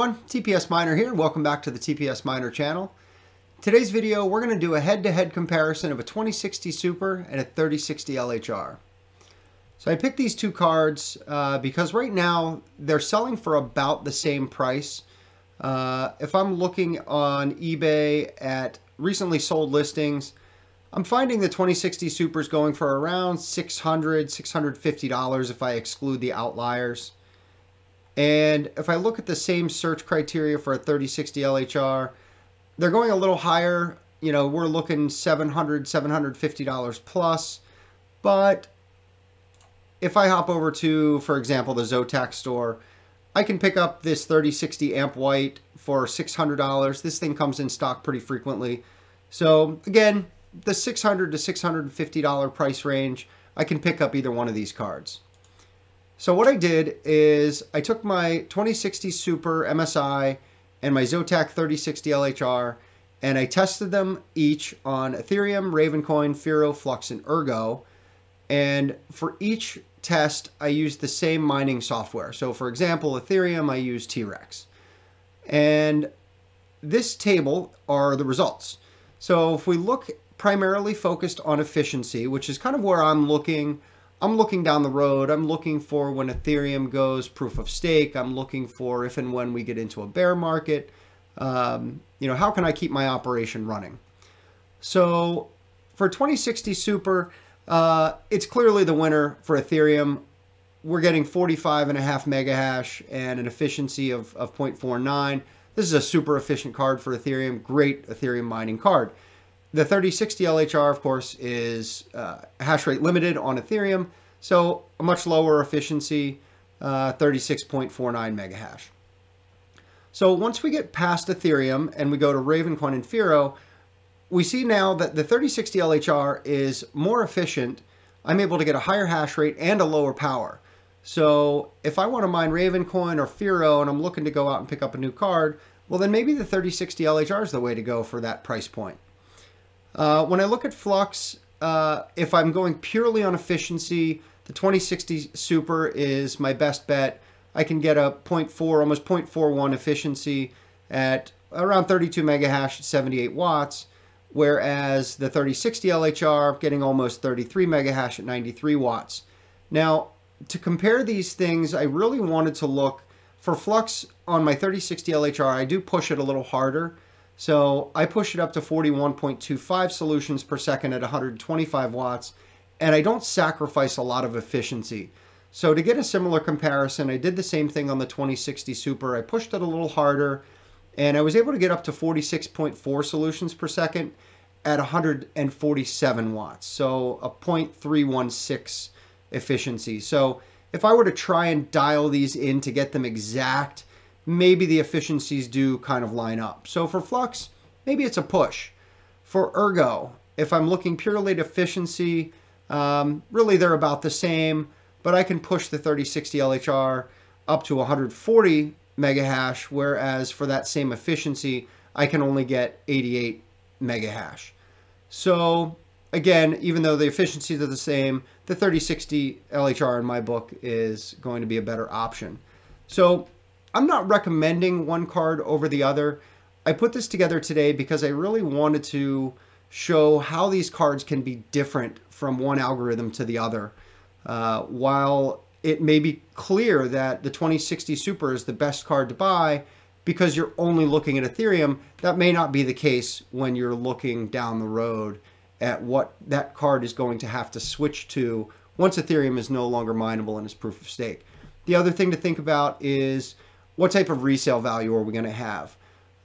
everyone, TPS Miner here. Welcome back to the TPS Miner channel. Today's video, we're going to do a head-to-head -head comparison of a 2060 Super and a 3060 LHR. So I picked these two cards uh, because right now they're selling for about the same price. Uh, if I'm looking on eBay at recently sold listings, I'm finding the 2060 Supers going for around $600, $650 if I exclude the outliers. And if I look at the same search criteria for a 3060 LHR, they're going a little higher. You know, we're looking $700, $750 plus. But if I hop over to, for example, the Zotac store, I can pick up this 3060 amp white for $600. This thing comes in stock pretty frequently. So again, the 600 to $650 price range, I can pick up either one of these cards. So what I did is I took my 2060 Super MSI and my Zotac 3060 LHR and I tested them each on Ethereum, Ravencoin, Firo, Flux, and Ergo. And for each test, I used the same mining software. So for example, Ethereum, I use T-Rex. And this table are the results. So if we look primarily focused on efficiency, which is kind of where I'm looking I'm looking down the road. I'm looking for when Ethereum goes proof of stake. I'm looking for if and when we get into a bear market. Um, you know, how can I keep my operation running? So for 2060 Super, uh, it's clearly the winner for Ethereum. We're getting 45 and a half mega hash and an efficiency of, of 0.49. This is a super efficient card for Ethereum. Great Ethereum mining card. The 3060 LHR, of course, is uh, hash rate limited on Ethereum, so a much lower efficiency, uh, 36.49 mega hash. So once we get past Ethereum and we go to Ravencoin and Firo, we see now that the 3060 LHR is more efficient. I'm able to get a higher hash rate and a lower power. So if I want to mine Ravencoin or Firo and I'm looking to go out and pick up a new card, well then maybe the 3060 LHR is the way to go for that price point. Uh, when I look at Flux, uh, if I'm going purely on efficiency, the 2060 Super is my best bet. I can get a 0.4, almost 0.41 efficiency at around 32 mega hash at 78 watts, whereas the 3060 LHR getting almost 33 mega hash at 93 watts. Now, to compare these things, I really wanted to look for Flux on my 3060 LHR. I do push it a little harder. So I push it up to 41.25 solutions per second at 125 watts, and I don't sacrifice a lot of efficiency. So to get a similar comparison, I did the same thing on the 2060 Super. I pushed it a little harder, and I was able to get up to 46.4 solutions per second at 147 watts. So a 0.316 efficiency. So if I were to try and dial these in to get them exact, maybe the efficiencies do kind of line up. So for Flux, maybe it's a push. For Ergo, if I'm looking purely at efficiency, um, really they're about the same, but I can push the 3060 LHR up to 140 mega hash, whereas for that same efficiency, I can only get 88 mega hash. So again, even though the efficiencies are the same, the 3060 LHR in my book is going to be a better option. So I'm not recommending one card over the other. I put this together today because I really wanted to show how these cards can be different from one algorithm to the other. Uh, while it may be clear that the 2060 Super is the best card to buy because you're only looking at Ethereum, that may not be the case when you're looking down the road at what that card is going to have to switch to once Ethereum is no longer mineable and is proof of stake. The other thing to think about is what type of resale value are we going to have?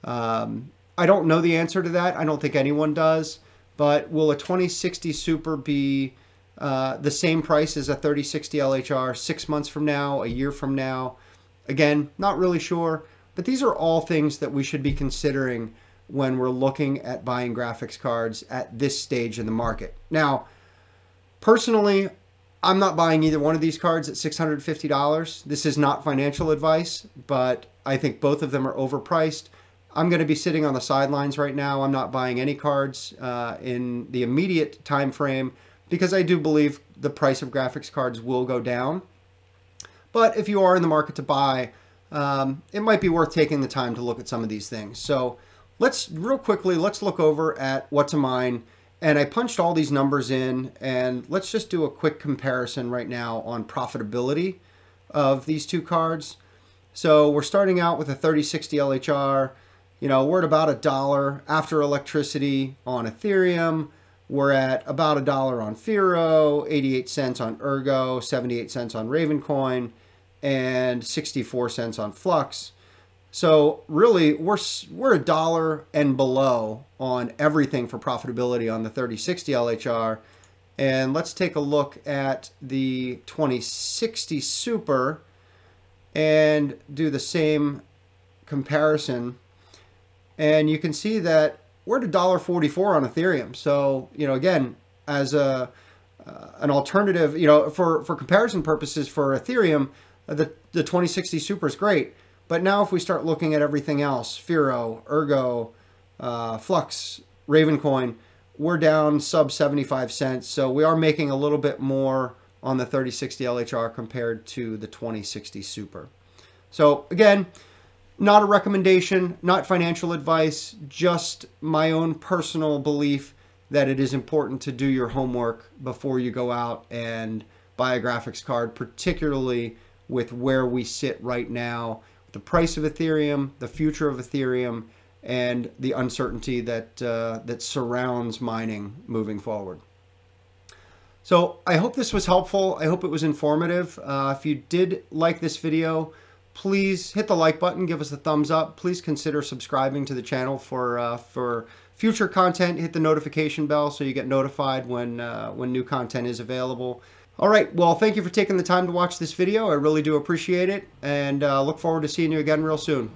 Um, I don't know the answer to that. I don't think anyone does. But will a 2060 Super be uh, the same price as a 3060 LHR six months from now, a year from now? Again, not really sure. But these are all things that we should be considering when we're looking at buying graphics cards at this stage in the market. Now, personally, I'm not buying either one of these cards at $650. This is not financial advice, but I think both of them are overpriced. I'm going to be sitting on the sidelines right now. I'm not buying any cards uh, in the immediate time frame because I do believe the price of graphics cards will go down. But if you are in the market to buy, um, it might be worth taking the time to look at some of these things. So let's real quickly, let's look over at WhatToMine. And I punched all these numbers in and let's just do a quick comparison right now on profitability of these two cards. So we're starting out with a 3060 LHR. You know, we're at about a dollar after electricity on Ethereum. We're at about a dollar on Firo, 88 cents on Ergo, 78 cents on Ravencoin, and 64 cents on Flux. So really, we're we're a dollar and below on everything for profitability on the 3060 LHR. And let's take a look at the 2060 Super and do the same comparison. And you can see that we're at $1.44 on Ethereum. So, you know, again, as a uh, an alternative, you know, for, for comparison purposes for Ethereum, the, the 2060 Super is great. But now if we start looking at everything else, Firo, Ergo, uh, Flux, Ravencoin, we're down sub 75 cents. So we are making a little bit more on the 3060 LHR compared to the 2060 Super. So again, not a recommendation, not financial advice, just my own personal belief that it is important to do your homework before you go out and buy a graphics card, particularly with where we sit right now, the price of Ethereum, the future of Ethereum, and the uncertainty that uh, that surrounds mining moving forward. So I hope this was helpful. I hope it was informative. Uh, if you did like this video, please hit the like button, give us a thumbs up. Please consider subscribing to the channel for uh, for future content. Hit the notification bell so you get notified when uh, when new content is available. All right, well, thank you for taking the time to watch this video. I really do appreciate it, and uh, look forward to seeing you again real soon.